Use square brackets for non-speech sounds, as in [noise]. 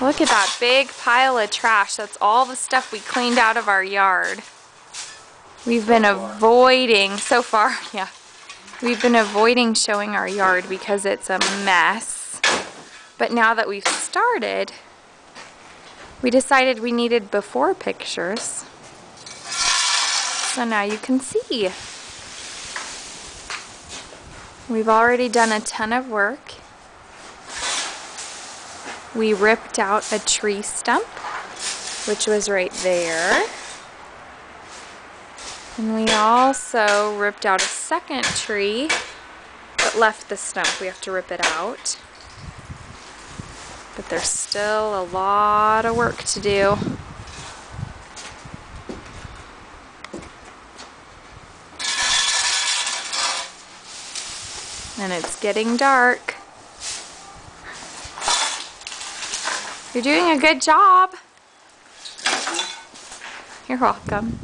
Look at that big pile of trash. That's all the stuff we cleaned out of our yard. We've been avoiding, so far, [laughs] yeah. We've been avoiding showing our yard because it's a mess. But now that we've started, we decided we needed before pictures. So now you can see. We've already done a ton of work we ripped out a tree stump, which was right there. And we also ripped out a second tree, but left the stump. We have to rip it out. But there's still a lot of work to do. And it's getting dark. You're doing a good job. You're welcome.